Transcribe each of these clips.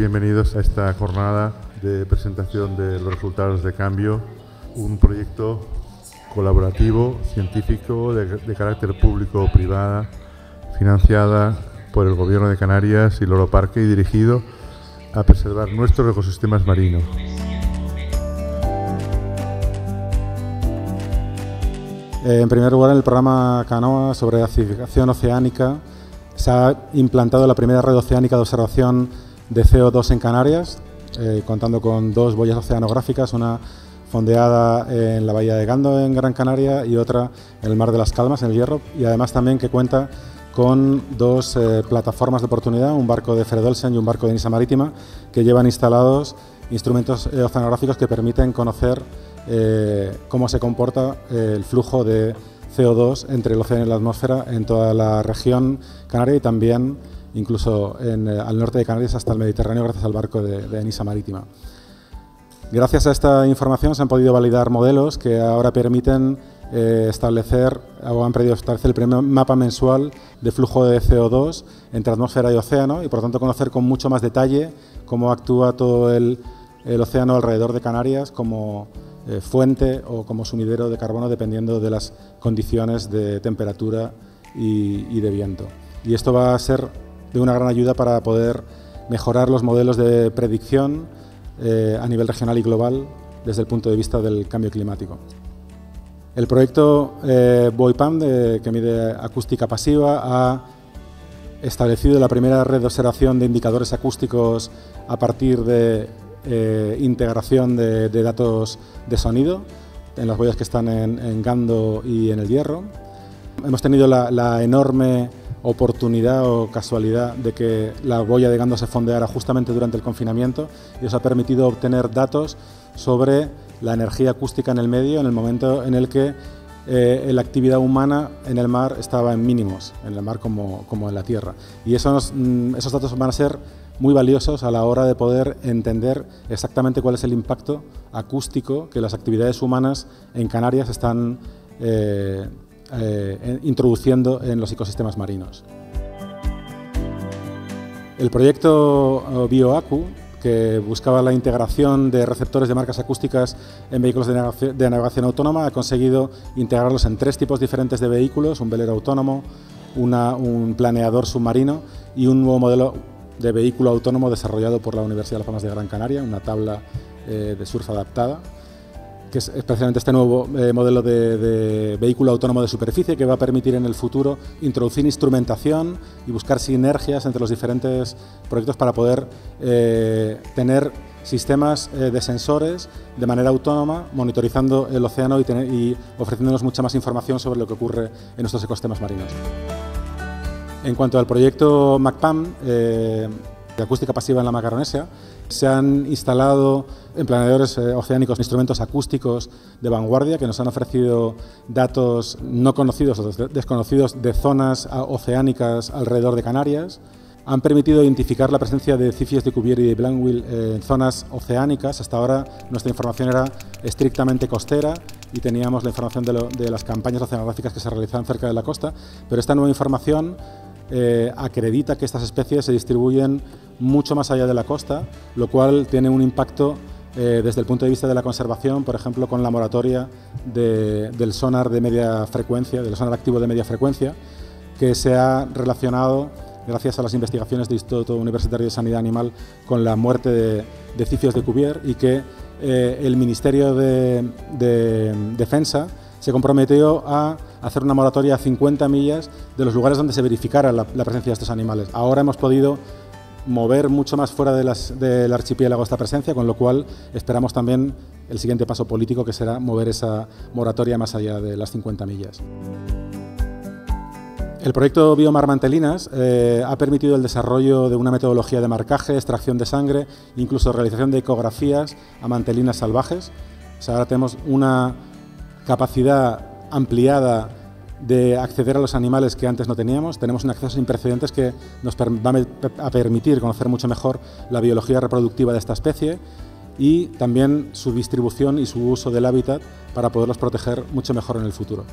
Bienvenidos a esta jornada de presentación de los resultados de cambio, un proyecto colaborativo, científico, de, carácter público-privada, financiada por el Gobierno de Canarias y Loro Parque y dirigido a preservar nuestros ecosistemas marinos. Eh, en primer lugar, en el programa Canoa sobre acidificación oceánica se ha implantado la primera red oceánica de observación de CO2 en Canarias, eh, contando con dos boyas oceanográficas, una fondeada en la bahía de Gando en Gran Canaria y otra en el Mar de las Calmas, en el Hierro, y además también que cuenta con dos eh, plataformas de oportunidad, un barco de Feredelsen y un barco de Nisa Marítima, que llevan instalados instrumentos oceanográficos que permiten conocer eh, cómo se comporta eh, el flujo de CO2 entre el océano y la atmósfera en toda la región canaria y también incluso en, eh, al norte de Canarias hasta el Mediterráneo gracias al barco de, de Enisa Marítima. Gracias a esta información se han podido validar modelos que ahora permiten eh, establecer o han pedido establecer el primer mapa mensual de flujo de CO2 entre atmósfera y océano y por tanto conocer con mucho más detalle cómo actúa todo el, el océano alrededor de Canarias como eh, fuente o como sumidero de carbono dependiendo de las condiciones de temperatura y, y, de viento. Y esto va a ser de una gran ayuda para poder mejorar los modelos de predicción eh, a nivel regional y global desde el punto de vista del cambio climático. El proyecto eh, BOIPAM, de, que mide acústica pasiva, ha establecido la primera red de observación de indicadores acústicos a partir de eh, integración de, de, datos de sonido en las boyas que están en, en, Gando y en el Hierro. Hemos tenido la, la, enorme oportunidad o casualidad de que la boya de Gando se fondeara justamente durante el confinamiento y eso ha permitido obtener datos sobre la energía acústica en el medio en el momento en el que eh, la actividad humana en el mar estaba en mínimos, en el mar como, como en la tierra. Y esos, mm, esos datos van a ser muy valiosos a la hora de poder entender exactamente cuál es el impacto acústico que las actividades humanas en Canarias están eh, eh, introduciendo en los ecosistemas marinos. El proyecto BioAcu, que buscaba la integración de receptores de marcas acústicas en vehículos de navegación, autónoma, ha conseguido integrarlos en tres tipos diferentes de vehículos, un velero autónomo, un planeador submarino y un nuevo modelo de vehículo autónomo desarrollado por la Universidad de las Palmas de Gran Canaria, una tabla eh, de surf adaptada, que es especialmente este nuevo eh, modelo de, vehículo autónomo de superficie que va a permitir en el futuro introducir instrumentación y buscar sinergias entre los diferentes proyectos para poder eh, tener sistemas eh, de sensores de manera autónoma, monitorizando el océano y, y ofreciéndonos mucha más información sobre lo que ocurre en nuestros ecosistemas marinos. En cuanto al proyecto MacPam, de acústica pasiva en la Macaronesia, se han instalado en planeadores eh, oceánicos instrumentos acústicos de vanguardia que nos han ofrecido datos no conocidos o desconocidos de zonas oceánicas alrededor de Canarias. Han permitido identificar la presencia de cifies de Cuvier y de Blancville en zonas oceánicas. Hasta ahora nuestra información era estrictamente costera y teníamos la información de las campañas oceanográficas que se realizaban cerca de la costa, pero esta nueva información eh, acredita que estas especies se distribuyen mucho más allá de la costa, lo cual tiene un impacto eh, desde el punto de vista de la conservación, por ejemplo, con la moratoria de, del sonar de media frecuencia, del sonar activo de media frecuencia, que se ha relacionado, gracias a las investigaciones del Instituto Universitario de Sanidad Animal, con la muerte de, de de Cuvier y que eh, el Ministerio de, de Defensa se comprometió a hacer una moratoria a 50 millas de los lugares donde se verificara la, la presencia de estos animales. Ahora hemos podido mover mucho más fuera de las, del archipiélago esta presencia, con lo cual esperamos también el siguiente paso político, que será mover esa moratoria más allá de las 50 millas. El proyecto Biomar Mantelinas eh, ha permitido el desarrollo de una metodología de marcaje, extracción de sangre, incluso realización de ecografías a mantelinas salvajes. Ahora tenemos una capacidad ampliada de acceder a los animales que antes no teníamos. Tenemos un acceso sin precedentes que nos va a permitir conocer mucho mejor la biología reproductiva de esta especie y también su distribución y su uso del hábitat para poderlos proteger mucho mejor en el futuro.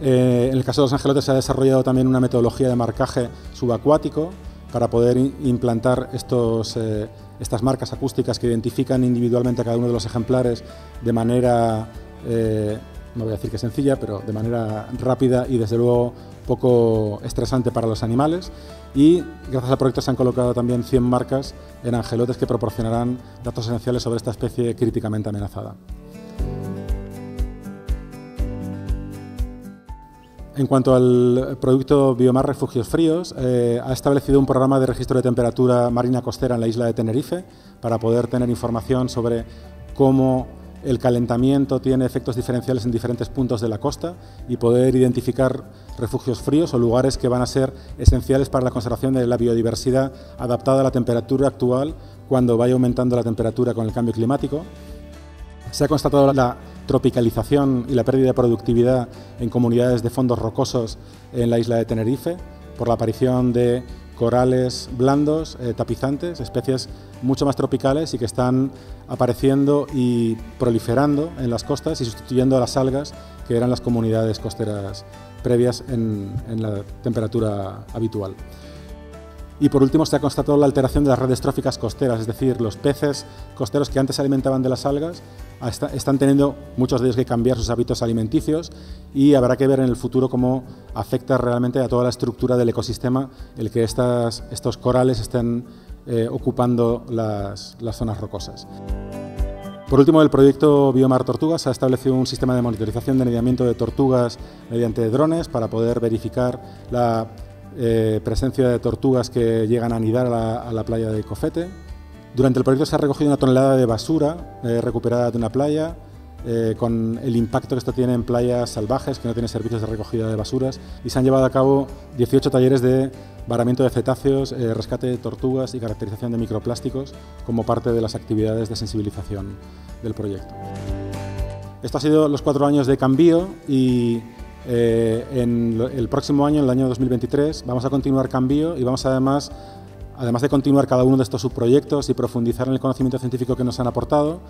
Eh, en el caso de los angelotes se ha desarrollado también una metodología de marcaje subacuático para poder implantar estos, eh, estas marcas acústicas que identifican individualmente a cada uno de los ejemplares de manera, eh, no voy a decir que sencilla, pero de manera rápida y desde luego poco estresante para los animales. Y gracias al proyecto se han colocado también 100 marcas en angelotes que proporcionarán datos esenciales sobre esta especie críticamente amenazada. En cuanto al producto Biomar Refugios Fríos, eh, ha establecido un programa de registro de temperatura marina costera en la isla de Tenerife para poder tener información sobre cómo el calentamiento tiene efectos diferenciales en diferentes puntos de la costa y poder identificar refugios fríos o lugares que van a ser esenciales para la conservación de la biodiversidad adaptada a la temperatura actual cuando vaya aumentando la temperatura con el cambio climático. Se ha constatado la tropicalización y la pérdida de productividad en comunidades de fondos rocosos en la isla de Tenerife por la aparición de corales blandos, eh, tapizantes, especies mucho más tropicales y que están apareciendo y proliferando en las costas y sustituyendo a las algas que eran las comunidades costeras previas en la temperatura habitual. Y por último se ha constatado la alteración de las redes tróficas costeras, es decir, los peces costeros que antes se alimentaban de las algas están teniendo muchos de ellos que cambiar sus hábitos alimenticios y habrá que ver en el futuro cómo afecta realmente a toda la estructura del ecosistema el que estas, estos corales estén eh, ocupando las, las zonas rocosas. Por último, el proyecto Biomar Tortugas ha establecido un sistema de monitorización de anidamiento de tortugas mediante drones para poder verificar la eh, presencia de tortugas que llegan a anidar a la, playa de Cofete. Durante el proyecto se ha recogido una tonelada de basura eh, recuperada de una playa, eh, con el impacto que esto tiene en playas salvajes que no tienen servicios de recogida de basuras, y se han llevado a cabo 18 talleres de varamiento de cetáceos, rescate de tortugas y caracterización de microplásticos como parte de las actividades de sensibilización del proyecto. Esto ha sido los cuatro años de cambio y eh, en el próximo año, en el año 2023, vamos a continuar cambio y vamos además, además de continuar cada uno de estos subproyectos y profundizar en el conocimiento científico que nos han aportado,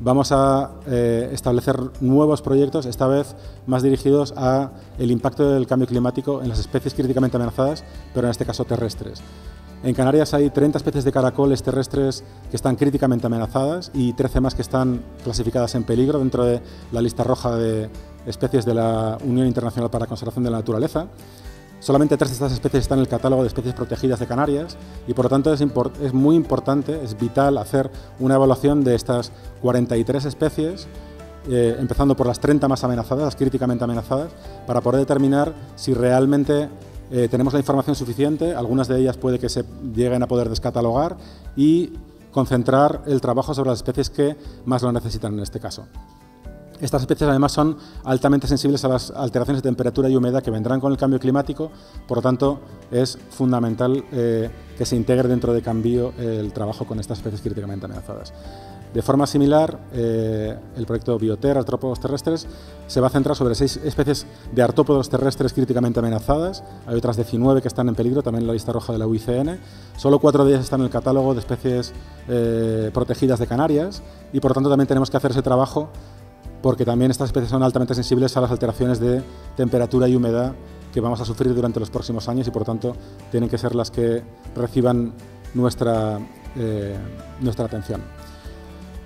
vamos a eh, establecer nuevos proyectos, esta vez más dirigidos a el impacto del cambio climático en las especies críticamente amenazadas, pero en este caso terrestres. En Canarias hay 30 especies de caracoles terrestres que están críticamente amenazadas y 13 más que están clasificadas en peligro dentro de la lista roja de especies de la Unión Internacional para la Conservación de la Naturaleza. Solamente tres de estas especies están en el catálogo de especies protegidas de Canarias y por lo tanto es, muy importante, es vital hacer una evaluación de estas 43 especies eh, empezando por las 30 más amenazadas, las críticamente amenazadas, para poder determinar si realmente eh, tenemos la información suficiente, algunas de ellas puede que se lleguen a poder descatalogar y concentrar el trabajo sobre las especies que más lo necesitan en este caso. Estas especies además son altamente sensibles a las alteraciones de temperatura y humedad que vendrán con el cambio climático, por lo tanto es fundamental eh, que se integre dentro de cambio el trabajo con estas especies críticamente amenazadas. De forma similar, eh, el proyecto Bioter, Artrópodos Terrestres, se va a centrar sobre seis especies de artrópodos terrestres críticamente amenazadas. Hay otras 19 que están en peligro, también en la lista roja de la UICN. Solo cuatro de ellas están en el catálogo de especies eh, protegidas de Canarias y por lo tanto también tenemos que hacer ese trabajo porque también estas especies son altamente sensibles a las alteraciones de temperatura y humedad que vamos a sufrir durante los próximos años y por tanto tienen que ser las que reciban nuestra, eh, nuestra atención.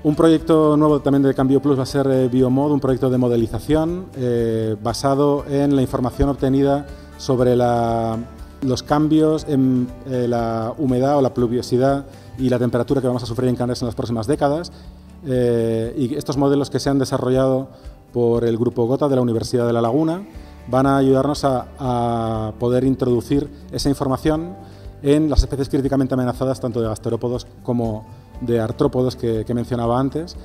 Un proyecto nuevo también de Cambio Plus va a ser eh, Biomod, un proyecto de modelización eh, basado en la información obtenida sobre los cambios en eh, la humedad o la pluviosidad y la temperatura que vamos a sufrir en Canarias en las próximas décadas. Y estos modelos que se han desarrollado por el Grupo GOTA de la Universidad de La Laguna van a ayudarnos a poder introducir esa información en las especies críticamente amenazadas tanto de gasterópodos como de artrópodos que, mencionaba antes,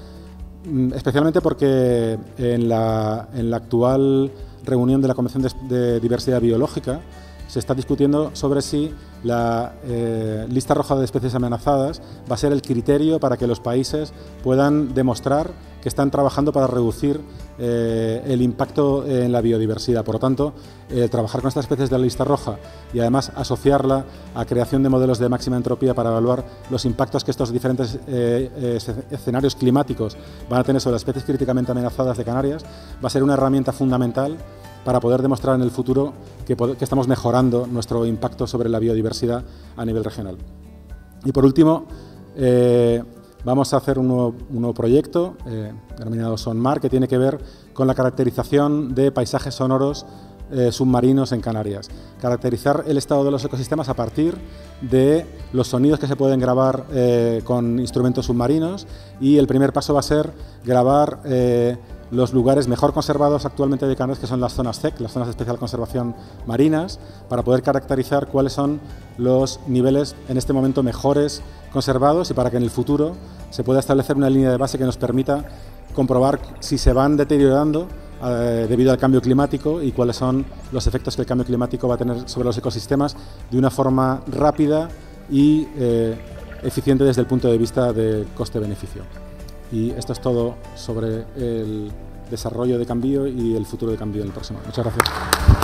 mm, especialmente porque en la, actual reunión de la Convención de, Diversidad Biológica se está discutiendo sobre si la eh, lista roja de especies amenazadas va a ser el criterio para que los países puedan demostrar que están trabajando para reducir eh, el impacto en la biodiversidad. Por lo tanto, trabajar con estas especies de la lista roja y además asociarla a creación de modelos de máxima entropía para evaluar los impactos que estos diferentes eh, eh, escenarios climáticos van a tener sobre las especies críticamente amenazadas de Canarias, va a ser una herramienta fundamental para poder demostrar en el futuro que, estamos mejorando nuestro impacto sobre la biodiversidad a nivel regional. Y por último, eh, vamos a hacer un nuevo, proyecto eh, denominado SONMAR que tiene que ver con la caracterización de paisajes sonoros eh, submarinos en Canarias. Caracterizar el estado de los ecosistemas a partir de los sonidos que se pueden grabar con instrumentos submarinos y el primer paso va a ser grabar los lugares mejor conservados actualmente de Canarias, que son las zonas CEC, las zonas de especial conservación marinas, para poder caracterizar cuáles son los niveles en este momento mejores conservados y para que en el futuro se pueda establecer una línea de base que nos permita comprobar si se van deteriorando eh, debido al cambio climático y cuáles son los efectos que el cambio climático va a tener sobre los ecosistemas de una forma rápida y eh, eficiente desde el punto de vista del coste-beneficio. Y esto es todo sobre el desarrollo de cambio y el futuro de cambio en el próximo. Muchas gracias.